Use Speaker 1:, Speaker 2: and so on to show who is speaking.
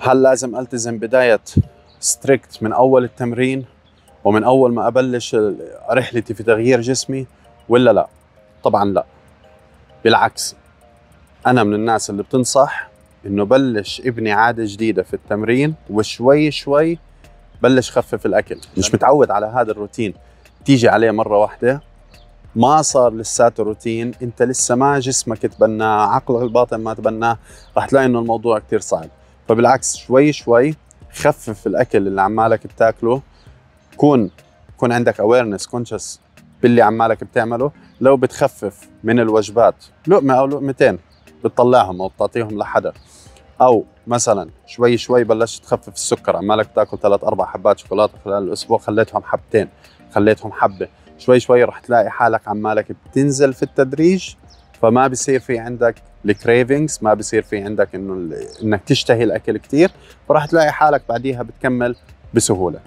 Speaker 1: هل لازم ألتزم بدايت strict من أول التمرين ومن أول ما أبلش رحلتي في تغيير جسمي ولا لا؟ طبعا لا. بالعكس أنا من الناس اللي بتنصح إنه بلش ابني عادة جديدة في التمرين وشوي شوي بلش خفف الأكل. مش متعود على هذا الروتين. تيجي عليه مرة واحدة ما صار لساته روتين أنت لسه ما جسمك تبناه عقلك الباطن ما تبناه رح تلاقي إنه الموضوع كتير صعب. فبالعكس شوي شوي خفف الأكل اللي عمالك بتاكله. كون كون عندك awareness conscious باللي عمالك بتعمله. لو بتخفف من الوجبات لقمة أو لقمتين بتطلعهم أو بتعطيهم لحدا. أو مثلا شوي شوي بلشت تخفف السكر عمالك تاكل ثلاث أربع حبات شوكولاتة خلال الأسبوع خليتهم حبتين خليتهم حبة. شوي شوي رح تلاقي حالك عمالك بتنزل في التدريج. فما بصير في عندك الكريفنجز ما بصير في عندك إنه إنك تشتهي الأكل كثير فرح تلاقي حالك بعديها بتكمل بسهولة.